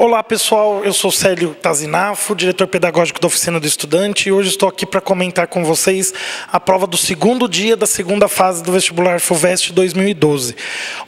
Olá, pessoal. Eu sou Célio Tazinafo, diretor pedagógico da Oficina do Estudante, e hoje estou aqui para comentar com vocês a prova do segundo dia da segunda fase do vestibular FUVEST 2012.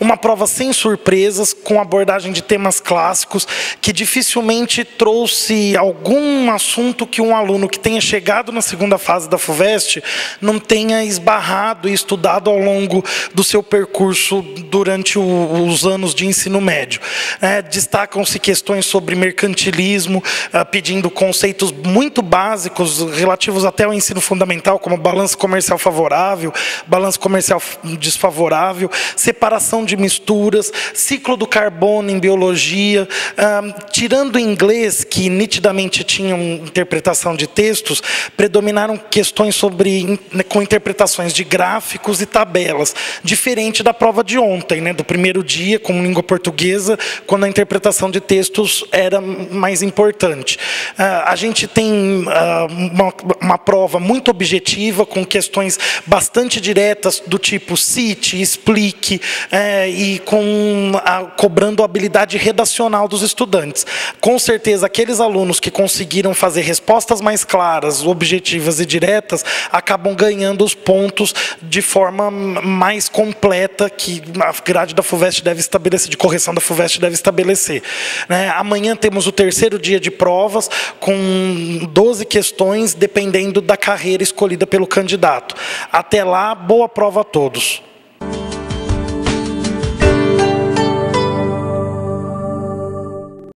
Uma prova sem surpresas, com abordagem de temas clássicos, que dificilmente trouxe algum assunto que um aluno que tenha chegado na segunda fase da FUVEST não tenha esbarrado e estudado ao longo do seu percurso durante os anos de ensino médio. É, Destacam-se questões questões sobre mercantilismo, ah, pedindo conceitos muito básicos relativos até ao ensino fundamental, como balanço comercial favorável, balanço comercial desfavorável, separação de misturas, ciclo do carbono em biologia, ah, tirando o inglês, que nitidamente tinham interpretação de textos, predominaram questões sobre né, com interpretações de gráficos e tabelas, diferente da prova de ontem, né, do primeiro dia, com língua portuguesa, quando a interpretação de textos era mais importante. Ah, a gente tem ah, uma, uma prova muito objetiva, com questões bastante diretas, do tipo cite, explique, é, e com a, cobrando a habilidade redacional dos estudantes. Com certeza, aqueles alunos que conseguiram fazer respostas mais claras, objetivas e diretas, acabam ganhando os pontos de forma mais completa que a grade da FUVEST deve estabelecer, de correção da FUVEST deve estabelecer. Amanhã temos o terceiro dia de provas, com 12 questões, dependendo da carreira escolhida pelo candidato. Até lá, boa prova a todos.